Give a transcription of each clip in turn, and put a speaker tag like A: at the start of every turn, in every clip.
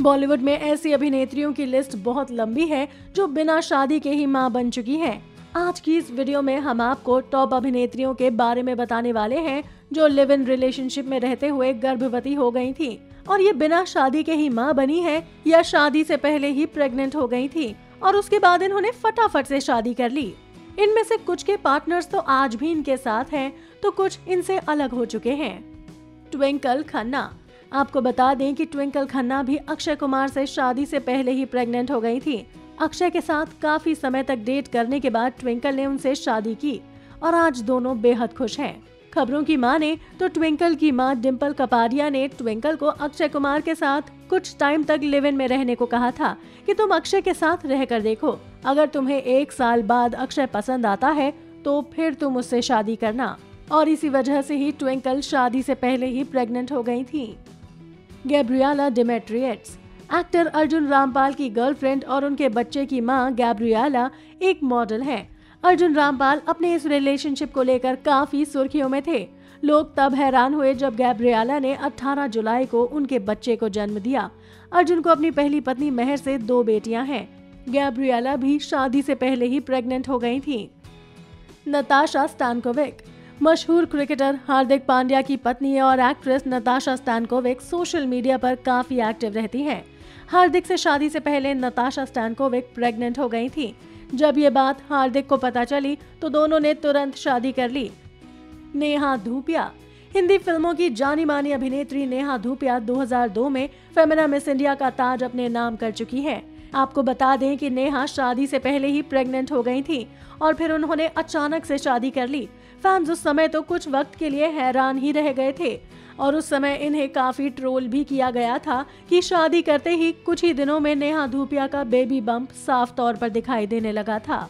A: बॉलीवुड में ऐसी अभिनेत्रियों की लिस्ट बहुत लंबी है जो बिना शादी के ही माँ बन चुकी हैं। आज की इस वीडियो में हम आपको टॉप अभिनेत्रियों के बारे में बताने वाले हैं जो लिव इन रिलेशनशिप में रहते हुए गर्भवती हो गई थी। और ये बिना शादी के ही माँ बनी है या शादी से पहले ही प्रेग्नेंट हो गई थी और उसके बाद इन्होंने फटाफट से शादी कर ली। इनमें से कुछ के पार्टनर्स तो आज भी इनके साथ हैं, तो कुछ इनसे अलग हो चुके हैं। ट्विंकल खन्ना आपको बता दें कि ट्विंकल खन्ना भी अक्षय कुमार से शादी से पहले ही प्रेग्नेंट हो गई थी। अक्षय के साथ काफ़ी समय तक डेट करने के बाद ट्विंकल ने उनसे शादी की और आज दोनों बेहद खुश हैं। खबरों की माने तो ट्विंकल की माँ डिम्पल कपाडिया ने ट्विंकल को अक्षय कुमार के साथ कुछ टाइम तक लिव इन में रहने को कहा था कि तुम अक्षय के साथ रह कर देखो। अगर तुम्हें एक साल बाद अक्षय पसंद आता है तो फिर तुम उससे शादी करना। और इसी वजह से ही ट्विंकल शादी से पहले ही प्रेग्नेंट हो गई थी। Gabriella Demetriades actor Arjun Rampal की गर्लफ्रेंड और उनके बच्चे की माँ गैब्रियाला एक मॉडल है। अर्जुन रामपाल अपने इस रिलेशनशिप को लेकर काफ़ी सुर्खियों में थे। लोग तब हैरान हुए जब गैब्रियाला ने 18 जुलाई को उनके बच्चे को जन्म दिया। अर्जुन को अपनी पहली पत्नी मेहर से दो बेटियाँ हैं। गैब्रियाला भी शादी से पहले ही प्रेग्नेंट हो गई थी। Natasha Stankovic. मशहूर क्रिकेटर हार्दिक पांड्या की पत्नी और actress Natasha Stankovic social media पर काफ़ी एक्टिव रहती हैं। हार्दिक से शादी से पहले नताशा स्टैनकोविक प्रेग्नेंट हो गई थी। जब ये बात हार्दिक को पता चली तो दोनों ने तुरंत शादी कर ली। नेहा धूपिया। हिंदी फ़िल्मों की जानी मानी अभिनेत्री नेहा धूपिया 2002 में फेमिना मिस इंडिया का ताज अपने नाम कर चुकी है। आपको बता दें कि नेहा शादी से पहले ही प्रेग्नेंट हो गई थी और फिर उन्होंने अचानक से शादी कर ली। फैंस उस समय तो कुछ वक्त के लिए हैरान ही रह गए थे। और उस समय इन्हें काफ़ी ट्रोल भी किया गया था कि शादी करते ही कुछ ही दिनों में नेहा धूपिया का बेबी बम्प साफ़ तौर पर दिखाई देने लगा था।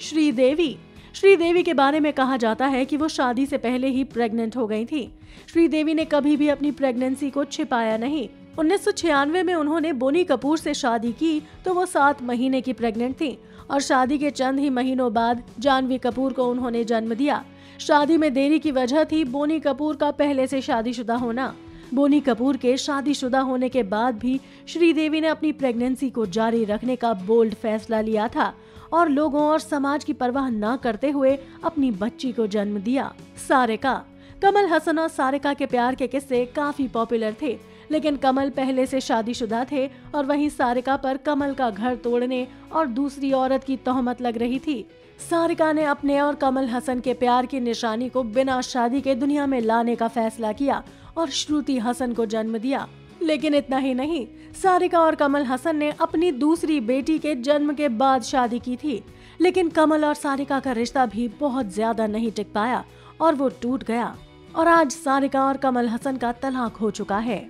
A: श्रीदेवी। श्रीदेवी के बारे में कहा जाता है कि वो शादी से पहले ही प्रेग्नेंट हो गई थी। श्रीदेवी ने कभी भी अपनी प्रेगनेंसी को छिपाया नहीं। उन्नीस सौ छियानवे में उन्होंने बोनी कपूर से शादी की तो वो सात महीने की प्रेग्नेंट थी। और शादी के चंद ही महीनों बाद जानवी कपूर को उन्होंने जन्म दिया। शादी में देरी की वजह थी बोनी कपूर का पहले से शादीशुदा होना। बोनी कपूर के शादीशुदा होने के बाद भी श्रीदेवी ने अपनी प्रेगनेंसी को जारी रखने का बोल्ड फैसला लिया था और लोगों और समाज की परवाह न करते हुए अपनी बच्ची को जन्म दिया। सारिका। कमल हसन और सारिका के प्यार के किस्से काफ़ी पॉपुलर थे। लेकिन कमल पहले से शादीशुदा थे और वहीं सारिका पर कमल का घर तोड़ने और दूसरी औरत की तोहमत लग रही थी। सारिका ने अपने और कमल हसन के प्यार की निशानी को बिना शादी के दुनिया में लाने का फैसला किया और श्रुति हसन को जन्म दिया। लेकिन इतना ही नहीं, सारिका और कमल हसन ने अपनी दूसरी बेटी के जन्म के बाद शादी की थी। लेकिन कमल और सारिका का रिश्ता भी बहुत ज़्यादा नहीं टिक पाया और वो टूट गया। और आज सारिका और कमल हसन का तलाक हो चुका है।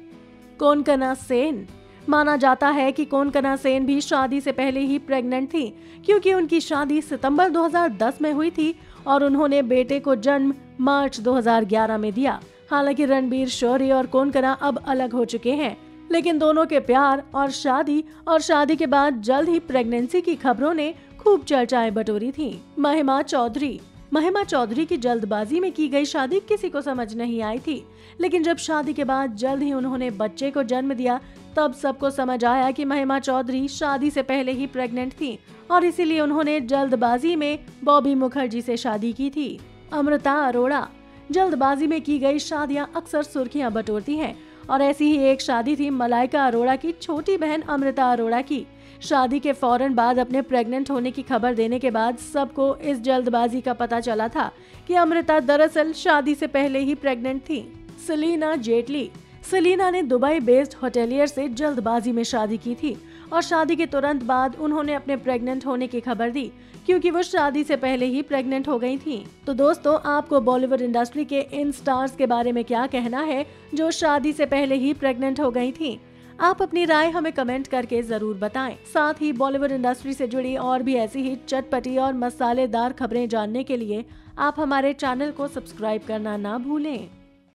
A: कोनकना सेन माना जाता है कि कोनकना सेन भी शादी से पहले ही प्रेग्नेंट थी, क्योंकि उनकी शादी सितंबर 2010 में हुई थी और उन्होंने बेटे को जन्म मार्च 2011 में दिया। हालाँकि रणबीर शौरी और कोनकना अब अलग हो चुके हैं, लेकिन दोनों के प्यार और शादी और शादी के बाद जल्द ही प्रेगनेंसी की खबरों ने खूब चर्चाएँ बटोरी थी। महिमा चौधरी महिमा चौधरी की जल्दबाजी में की गई शादी किसी को समझ नहीं आई थी। लेकिन जब शादी के बाद जल्द ही उन्होंने बच्चे को जन्म दिया, तब सबको समझ आया कि महिमा चौधरी शादी से पहले ही प्रेग्नेंट थी और इसीलिए उन्होंने जल्दबाजी में बॉबी मुखर्जी से शादी की थी। अमृता अरोड़ा जल्दबाजी में की गई शादियाँ अक्सर सुर्खियाँ बटोरती हैं। और ऐसी ही एक शादी थी मलाइका अरोड़ा की छोटी बहन अमृता अरोड़ा की। शादी के फ़ौरन बाद अपने प्रेग्नेंट होने की खबर देने के बाद सबको इस जल्दबाजी का पता चला था कि अमृता दरअसल शादी से पहले ही प्रेग्नेंट थी। सलीना जेटली। सलीना ने दुबई बेस्ड होटेलियर से जल्दबाजी में शादी की थी। और शादी के तुरंत बाद उन्होंने अपने प्रेग्नेंट होने की खबर दी, क्योंकि वो शादी से पहले ही प्रेग्नेंट हो गई थी। तो दोस्तों, आपको बॉलीवुड इंडस्ट्री के इन स्टार्स के बारे में क्या कहना है, जो शादी से पहले ही प्रेग्नेंट हो गई थी? आप अपनी राय हमें कमेंट करके ज़रूर बताएँ। साथ ही बॉलीवुड इंडस्ट्री से जुड़ी और भी ऐसी ही चटपटी और मसालेदार खबरें जानने के लिए आप हमारे चैनल को सब्सक्राइब करना ना भूलें।